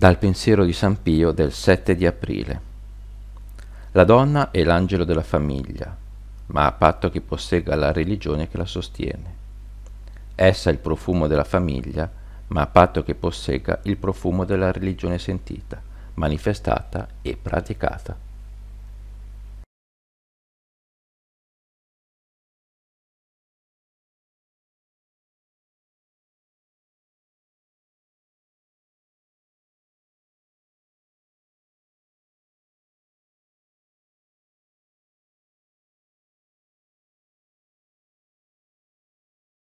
Dal pensiero di San Pio del 7 di aprile. La donna è l'angelo della famiglia, ma a patto che possegga la religione che la sostiene. Essa è il profumo della famiglia, ma a patto che possegga il profumo della religione sentita, manifestata e praticata.